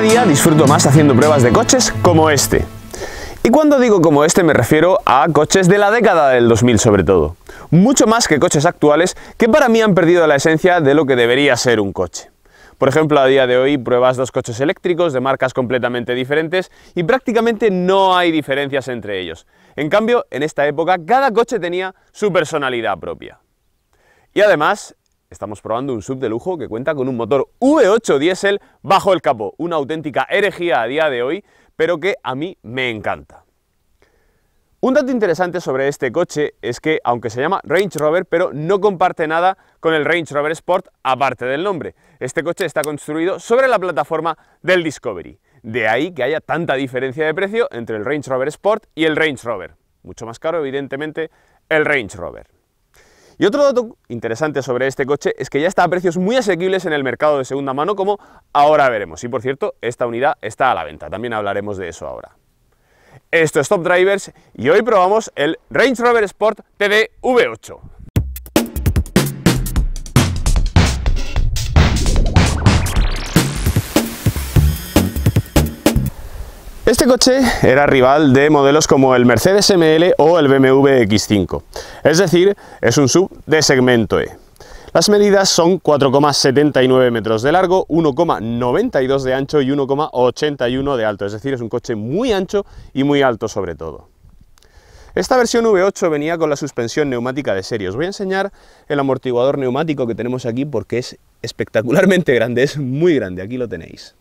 día disfruto más haciendo pruebas de coches como este. Y cuando digo como este me refiero a coches de la década del 2000 sobre todo. Mucho más que coches actuales que para mí han perdido la esencia de lo que debería ser un coche. Por ejemplo, a día de hoy pruebas dos coches eléctricos de marcas completamente diferentes y prácticamente no hay diferencias entre ellos. En cambio, en esta época cada coche tenía su personalidad propia. Y además, estamos probando un sub de lujo que cuenta con un motor V8 diésel bajo el capó, una auténtica herejía a día de hoy, pero que a mí me encanta. Un dato interesante sobre este coche es que, aunque se llama Range Rover, pero no comparte nada con el Range Rover Sport aparte del nombre. Este coche está construido sobre la plataforma del Discovery. De ahí que haya tanta diferencia de precio entre el Range Rover Sport y el Range Rover. Mucho más caro, evidentemente, el Range Rover. Y otro dato interesante sobre este coche es que ya está a precios muy asequibles en el mercado de segunda mano, como ahora veremos. Y por cierto, esta unidad está a la venta, también hablaremos de eso ahora. Esto es Top Drivers y hoy probamos el Range Rover Sport TD V8. Este coche era rival de modelos como el Mercedes ML o el BMW X5, es decir, es un sub de segmento E. Las medidas son 4,79 metros de largo, 1,92 de ancho y 1,81 de alto, es decir, es un coche muy ancho y muy alto sobre todo. Esta versión V8 venía con la suspensión neumática de serie. Os voy a enseñar el amortiguador neumático que tenemos aquí porque es espectacularmente grande, es muy grande, aquí lo tenéis.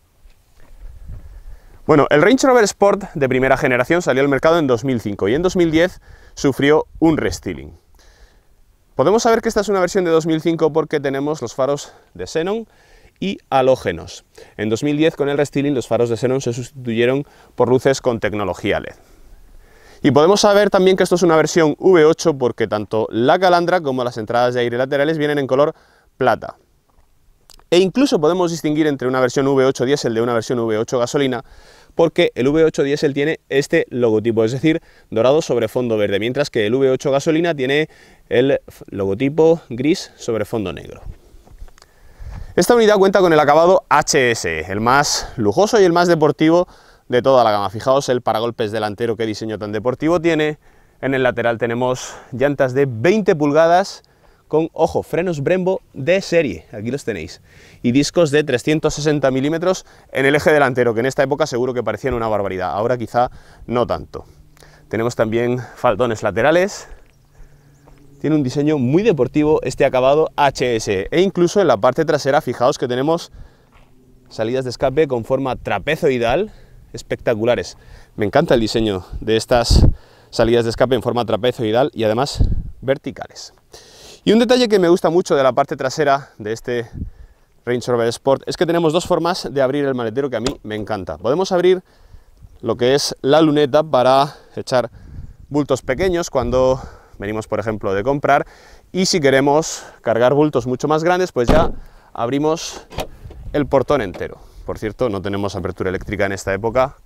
Bueno, el Range Rover Sport de primera generación salió al mercado en 2005 y en 2010 sufrió un restyling. Podemos saber que esta es una versión de 2005 porque tenemos los faros de xenon y halógenos. En 2010 con el restyling los faros de xenon se sustituyeron por luces con tecnología LED. Y podemos saber también que esto es una versión V8 porque tanto la calandra como las entradas de aire laterales vienen en color plata. E incluso podemos distinguir entre una versión V8 diésel de una versión V8 gasolina porque el V8 diésel tiene este logotipo, es decir, dorado sobre fondo verde, mientras que el V8 gasolina tiene el logotipo gris sobre fondo negro. Esta unidad cuenta con el acabado HS, el más lujoso y el más deportivo de toda la gama. Fijaos el paragolpes delantero, qué diseño tan deportivo tiene. En el lateral tenemos llantas de 20 pulgadas con, ojo, frenos Brembo de serie, aquí los tenéis, y discos de 360 milímetros en el eje delantero, que en esta época seguro que parecían una barbaridad, ahora quizá no tanto. Tenemos también faldones laterales, tiene un diseño muy deportivo este acabado HS, e incluso en la parte trasera, fijaos que tenemos salidas de escape con forma trapezoidal, espectaculares. Me encanta el diseño de estas salidas de escape en forma trapezoidal y además verticales. Y un detalle que me gusta mucho de la parte trasera de este Range Rover Sport es que tenemos dos formas de abrir el maletero que a mí me encanta. Podemos abrir lo que es la luneta para echar bultos pequeños cuando venimos, por ejemplo, de comprar y si queremos cargar bultos mucho más grandes, pues ya abrimos el portón entero. Por cierto, no tenemos apertura eléctrica en esta época.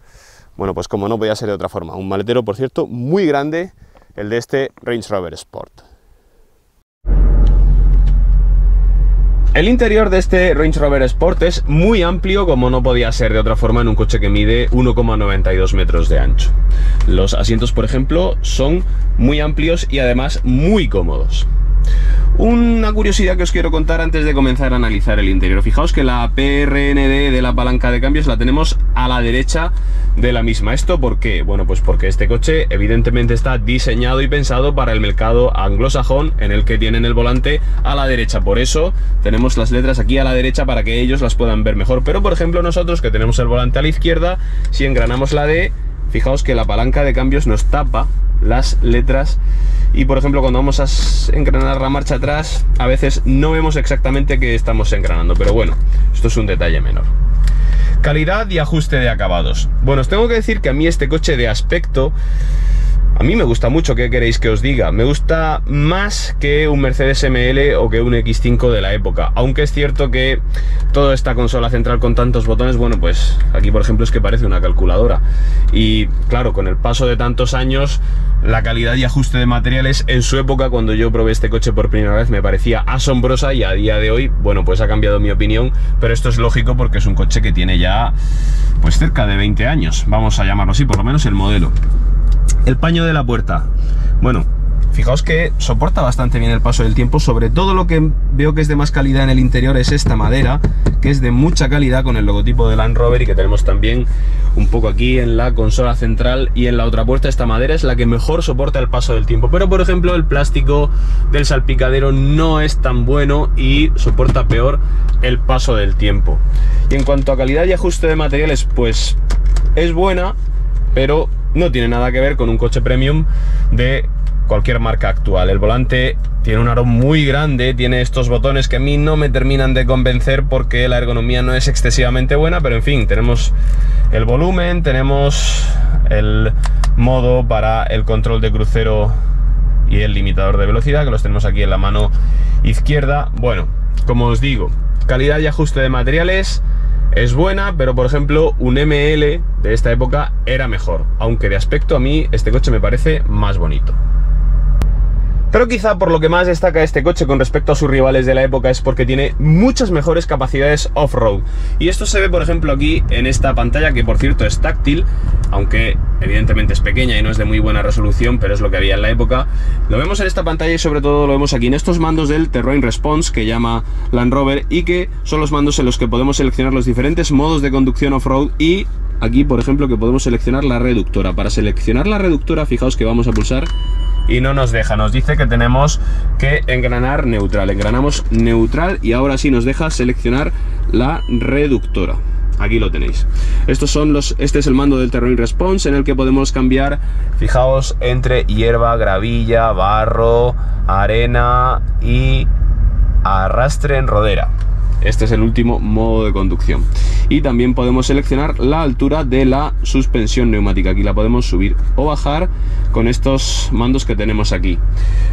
Bueno, pues como no podía ser de otra forma. Un maletero, por cierto, muy grande, el de este Range Rover Sport. El interior de este Range Rover Sport es muy amplio como no podía ser de otra forma en un coche que mide 1,92 metros de ancho. Los asientos, por ejemplo, son muy amplios y además muy cómodos. Una curiosidad que os quiero contar antes de comenzar a analizar el interior. Fijaos que la PRND de la palanca de cambios la tenemos a la derecha de la misma. ¿Esto por qué? Bueno, pues porque este coche evidentemente está diseñado y pensado para el mercado anglosajón en el que tienen el volante a la derecha. Por eso tenemos las letras aquí a la derecha para que ellos las puedan ver mejor. Pero por ejemplo nosotros que tenemos el volante a la izquierda, si engranamos la D, fijaos que la palanca de cambios nos tapa las letras y por ejemplo cuando vamos a engranar la marcha atrás a veces no vemos exactamente que estamos engranando, pero bueno, esto es un detalle menor. Calidad y ajuste de acabados. Bueno, os tengo que decir que a mí este coche de aspecto a mí me gusta mucho, ¿qué queréis que os diga? Me gusta más que un Mercedes ML o que un X5 de la época. Aunque es cierto que toda esta consola central con tantos botones, bueno, pues aquí por ejemplo es que parece una calculadora. Y claro, con el paso de tantos años, la calidad y ajuste de materiales en su época, cuando yo probé este coche por primera vez, me parecía asombrosa y a día de hoy, bueno, pues ha cambiado mi opinión. Pero esto es lógico porque es un coche que tiene ya pues cerca de 20 años, vamos a llamarlo así, por lo menos el modelo. El paño de la puerta. Bueno, Fijaos que soporta bastante bien el paso del tiempo, sobre todo lo que veo que es de más calidad en el interior es esta madera, que es de mucha calidad con el logotipo de Land Rover y que tenemos también un poco aquí en la consola central y en la otra puerta esta madera es la que mejor soporta el paso del tiempo. Pero por ejemplo el plástico del salpicadero no es tan bueno y soporta peor el paso del tiempo. Y en cuanto a calidad y ajuste de materiales, pues es buena, pero no tiene nada que ver con un coche premium de cualquier marca actual. El volante tiene un aro muy grande, tiene estos botones que a mí no me terminan de convencer porque la ergonomía no es excesivamente buena, pero en fin, tenemos el volumen, tenemos el modo para el control de crucero y el limitador de velocidad, que los tenemos aquí en la mano izquierda. Bueno, como os digo, calidad y ajuste de materiales es buena, pero por ejemplo un ML de esta época era mejor, aunque de aspecto a mí este coche me parece más bonito. Pero quizá por lo que más destaca este coche con respecto a sus rivales de la época es porque tiene muchas mejores capacidades off-road. Y esto se ve por ejemplo aquí en esta pantalla que por cierto es táctil, aunque evidentemente es pequeña y no es de muy buena resolución, pero es lo que había en la época. Lo vemos en esta pantalla y sobre todo lo vemos aquí en estos mandos del Terrain Response que llama Land Rover y que son los mandos en los que podemos seleccionar los diferentes modos de conducción off-road y aquí por ejemplo que podemos seleccionar la reductora. Para seleccionar la reductora fijaos que vamos a pulsar y no nos deja, nos dice que tenemos que engranar neutral, engranamos neutral y ahora sí nos deja seleccionar la reductora. Aquí lo tenéis. Estos son los, este es el mando del Terrain Response en el que podemos cambiar, fijaos, entre hierba, gravilla, barro, arena y arrastre en rodera. Este es el último modo de conducción. Y también podemos seleccionar la altura de la suspensión neumática. Aquí la podemos subir o bajar con estos mandos que tenemos aquí.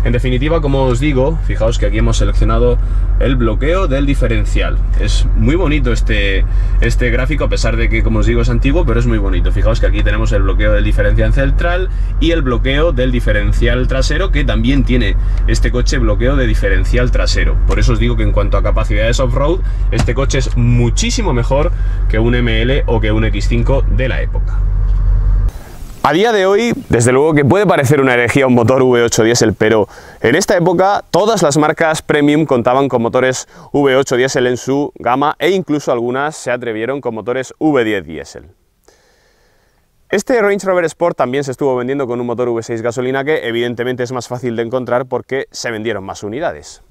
En definitiva, como os digo, fijaos que aquí hemos seleccionado el bloqueo del diferencial. Es muy bonito este, este gráfico, a pesar de que, como os digo, es antiguo, pero es muy bonito. Fijaos que aquí tenemos el bloqueo del diferencial central y el bloqueo del diferencial trasero, que también tiene este coche bloqueo de diferencial trasero. Por eso os digo que en cuanto a capacidades off-road, este coche es muchísimo mejor que un ML o que un X5 de la época. A día de hoy, desde luego que puede parecer una herejía un motor V8 diésel, pero en esta época todas las marcas premium contaban con motores V8 diésel en su gama e incluso algunas se atrevieron con motores V10 diésel. Este Range Rover Sport también se estuvo vendiendo con un motor V6 gasolina que evidentemente es más fácil de encontrar porque se vendieron más unidades.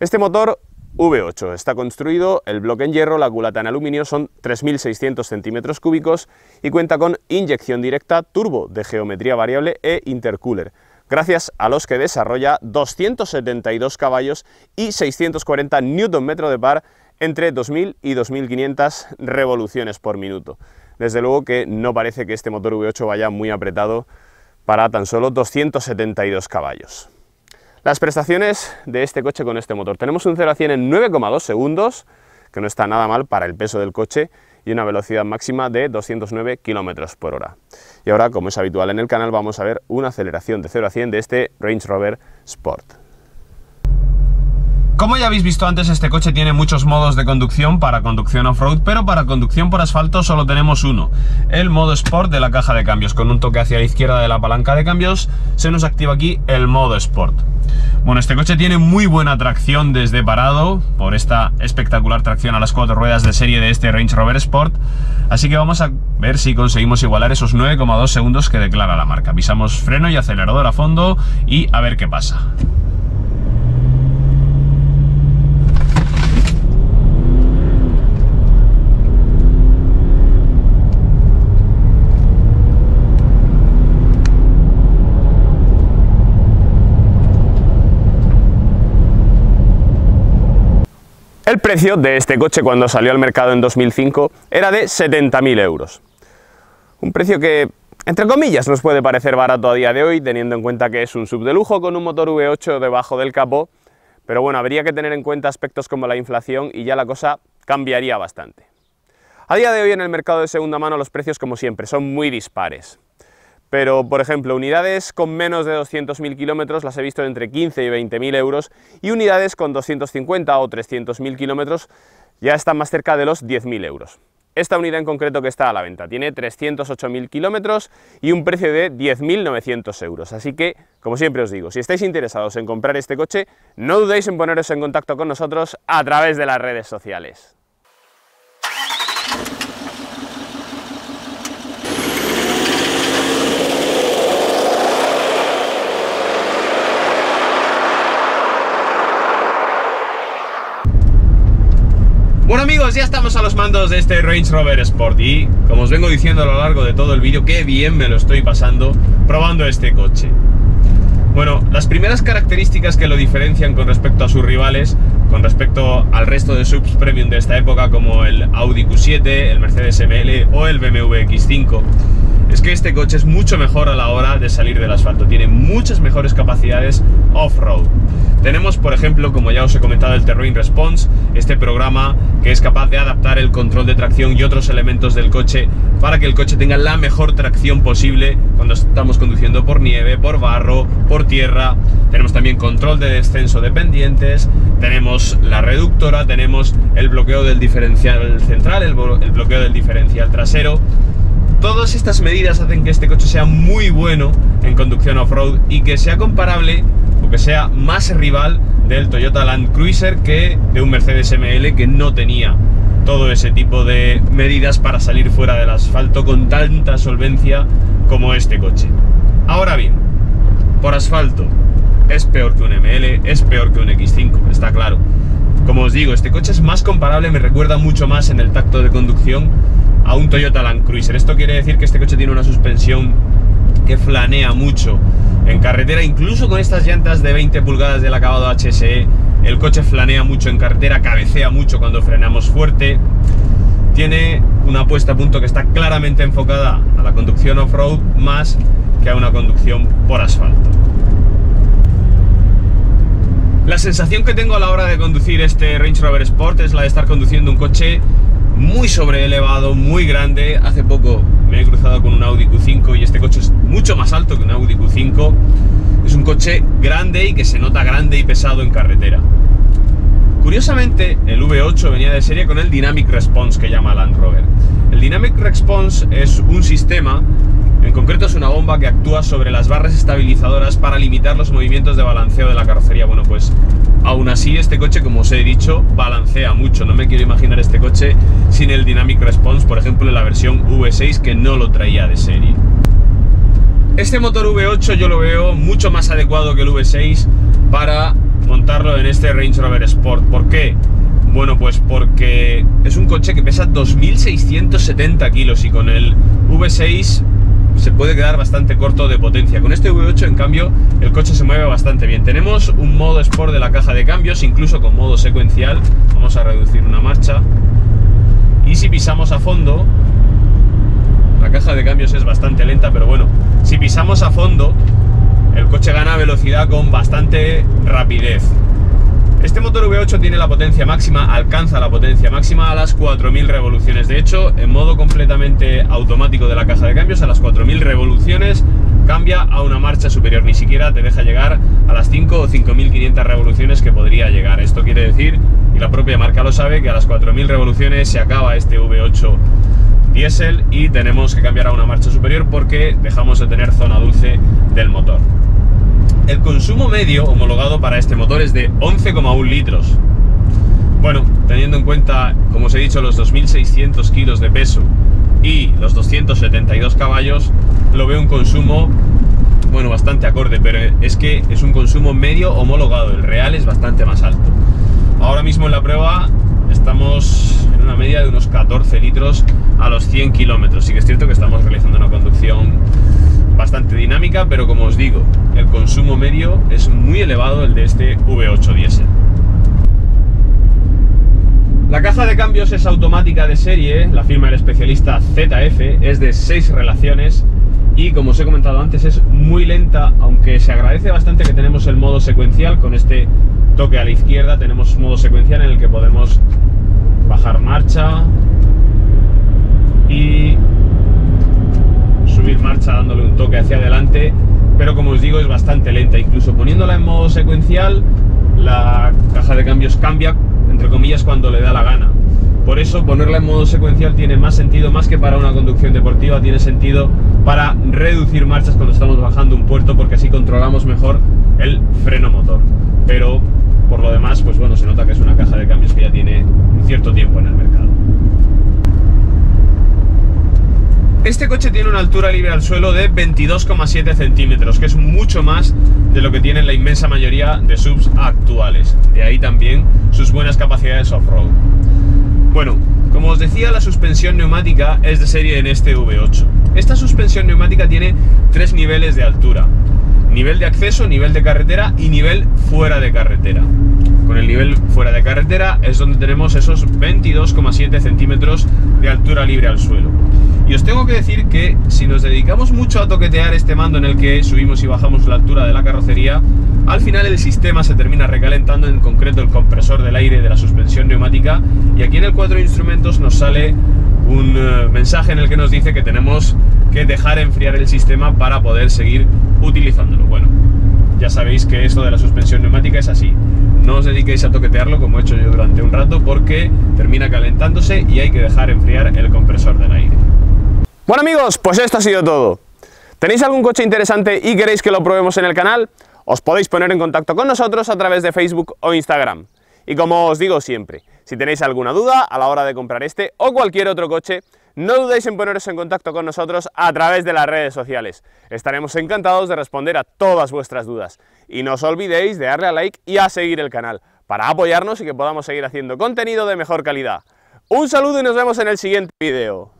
Este motor V8. Está construido el bloque en hierro, la culata en aluminio, son 3.600 centímetros cúbicos y cuenta con inyección directa, turbo de geometría variable e intercooler, gracias a los que desarrolla 272 caballos y 640 Nm de par entre 2.000 y 2.500 revoluciones por minuto. Desde luego que no parece que este motor V8 vaya muy apretado para tan solo 272 caballos. Las prestaciones de este coche con este motor. Tenemos un 0 a 100 en 9,2 segundos, que no está nada mal para el peso del coche, y una velocidad máxima de 209 km por hora. Y ahora, como es habitual en el canal, vamos a ver una aceleración de 0 a 100 de este Range Rover Sport. Como ya habéis visto antes, este coche tiene muchos modos de conducción para conducción off-road, pero para conducción por asfalto solo tenemos uno, el modo Sport de la caja de cambios. Con un toque hacia la izquierda de la palanca de cambios, se nos activa aquí el modo Sport. Bueno, este coche tiene muy buena tracción desde parado, por esta espectacular tracción a las cuatro ruedas de serie de este Range Rover Sport, así que vamos a ver si conseguimos igualar esos 9,2 segundos que declara la marca. Pisamos freno y acelerador a fondo y a ver qué pasa. Precio de este coche cuando salió al mercado en 2005 era de 70.000 euros. Un precio que, entre comillas, nos puede parecer barato a día de hoy, teniendo en cuenta que es un sub de lujo con un motor V8 debajo del capó, pero bueno, habría que tener en cuenta aspectos como la inflación y ya la cosa cambiaría bastante. A día de hoy en el mercado de segunda mano los precios, como siempre, son muy dispares pero por ejemplo unidades con menos de 200.000 kilómetros las he visto entre 15 y 20.000 euros y unidades con 250 o 300.000 kilómetros ya están más cerca de los 10.000 euros. esta unidad en concreto que está a la venta. Tiene 308.000 kilómetros y un precio de 10.900 euros. Así que, como siempre os digo, si estáis interesados en comprar este coche, no dudéis en poneros en contacto con nosotros a través de las redes sociales. Bueno amigos, ya estamos a los mandos de este Range Rover Sport y como os vengo diciendo a lo largo de todo el vídeo, qué bien me lo estoy pasando probando este coche. Bueno, las primeras características que lo diferencian con respecto a sus rivales, con respecto al resto de subs premium de esta época como el Audi Q7, el Mercedes ML o el BMW X5, es que este coche es mucho mejor a la hora de salir del asfalto, tiene muchas mejores capacidades off-road. Tenemos, por ejemplo, como ya os he comentado, el Terrain Response, este programa que es capaz de adaptar el control de tracción y otros elementos del coche para que el coche tenga la mejor tracción posible cuando estamos conduciendo por nieve, por barro, por tierra. Tenemos también control de descenso de pendientes, tenemos la reductora, tenemos el bloqueo del diferencial central, el, el bloqueo del diferencial trasero. Todas estas medidas hacen que este coche sea muy bueno en conducción off-road y que sea comparable que sea más rival del Toyota Land Cruiser que de un Mercedes ML que no tenía todo ese tipo de medidas para salir fuera del asfalto con tanta solvencia como este coche. Ahora bien, por asfalto es peor que un ML, es peor que un X5, está claro. Como os digo, este coche es más comparable, me recuerda mucho más en el tacto de conducción a un Toyota Land Cruiser. Esto quiere decir que este coche tiene una suspensión que flanea mucho en carretera, incluso con estas llantas de 20 pulgadas del acabado HSE, el coche flanea mucho en carretera, cabecea mucho cuando frenamos fuerte. Tiene una puesta a punto que está claramente enfocada a la conducción off-road más que a una conducción por asfalto. La sensación que tengo a la hora de conducir este Range Rover Sport es la de estar conduciendo un coche muy sobreelevado, muy grande. Hace poco me he cruzado con un Audi Q5 y este coche es mucho más alto que un Audi Q5. Es un coche grande y que se nota grande y pesado en carretera. Curiosamente, el V8 venía de serie con el Dynamic Response que llama Land Rover. El Dynamic Response es un sistema, en concreto es una bomba que actúa sobre las barras estabilizadoras para limitar los movimientos de balanceo de la carrocería. Bueno, pues aún así este coche, como os he dicho, balancea mucho. No me quiero imaginar este coche sin el Dynamic Response, por ejemplo, en la versión V6 que no lo traía de serie. Este motor V8 yo lo veo mucho más adecuado que el V6 para montarlo en este Range Rover Sport. ¿Por qué? Bueno, pues porque es un coche que pesa 2.670 kilos y con el V6 se puede quedar bastante corto de potencia. Con este V8, en cambio, el coche se mueve bastante bien. Tenemos un modo Sport de la caja de cambios, incluso con modo secuencial. Vamos a reducir una marcha. Y si pisamos a fondo, la caja de cambios es bastante lenta, pero bueno, si pisamos a fondo, el coche gana velocidad con bastante rapidez. Este motor V8 tiene la potencia máxima, alcanza la potencia máxima a las 4.000 revoluciones. De hecho, en modo completamente automático de la caja de cambios, a las 4.000 revoluciones cambia a una marcha superior. Ni siquiera te deja llegar a las 5 o 5.500 revoluciones que podría llegar. Esto quiere decir, y la propia marca lo sabe, que a las 4.000 revoluciones se acaba este V8 diésel y tenemos que cambiar a una marcha superior porque dejamos de tener zona dulce del motor. El consumo medio homologado para este motor es de 11,1 litros. Bueno, teniendo en cuenta, como os he dicho, los 2.600 kilos de peso y los 272 caballos, lo veo un consumo, bueno, bastante acorde, pero es que es un consumo medio homologado, el real es bastante más alto. Ahora mismo en la prueba estamos en una media de unos 14 litros a los 100 kilómetros. Sí que es cierto que estamos realizando una conducción bastante dinámica, pero como os digo, el consumo medio es muy elevado el de este V8 diésel. La caja de cambios es automática de serie, la firma del especialista ZF, es de 6 relaciones y como os he comentado antes es muy lenta, aunque se agradece bastante que tenemos el modo secuencial, con este toque a la izquierda tenemos modo secuencial en el que podemos bajar marcha y subir marcha dándole un toque hacia adelante, pero como os digo es bastante lenta, incluso poniéndola en modo secuencial la caja de cambios cambia, entre comillas, cuando le da la gana. Por eso ponerla en modo secuencial tiene más sentido, más que para una conducción deportiva, tiene sentido para reducir marchas cuando estamos bajando un puerto, porque así controlamos mejor el freno motor. Pero por lo demás, pues bueno, se nota que es una caja de cambios que ya tiene un cierto tiempo en el mercado. Este coche tiene una altura libre al suelo de 22,7 centímetros, que es mucho más de lo que tienen la inmensa mayoría de subs actuales. De ahí también sus buenas capacidades off-road. Bueno, como os decía, la suspensión neumática es de serie en este V8. Esta suspensión neumática tiene tres niveles de altura. Nivel de acceso, nivel de carretera y nivel fuera de carretera. Con el nivel fuera de carretera es donde tenemos esos 22,7 centímetros de altura libre al suelo. Y os tengo que decir que si nos dedicamos mucho a toquetear este mando en el que subimos y bajamos la altura de la carrocería, al final el sistema se termina recalentando, en concreto el compresor del aire de la suspensión neumática, y aquí en el cuadro de instrumentos nos sale un eh, mensaje en el que nos dice que tenemos que dejar enfriar el sistema para poder seguir utilizándolo. Bueno, ya sabéis que esto de la suspensión neumática es así. No os dediquéis a toquetearlo como he hecho yo durante un rato porque termina calentándose y hay que dejar enfriar el compresor. Bueno amigos, pues esto ha sido todo. ¿Tenéis algún coche interesante y queréis que lo probemos en el canal? Os podéis poner en contacto con nosotros a través de Facebook o Instagram. Y como os digo siempre, si tenéis alguna duda a la hora de comprar este o cualquier otro coche, no dudéis en poneros en contacto con nosotros a través de las redes sociales. Estaremos encantados de responder a todas vuestras dudas. Y no os olvidéis de darle a like y a seguir el canal, para apoyarnos y que podamos seguir haciendo contenido de mejor calidad. Un saludo y nos vemos en el siguiente vídeo.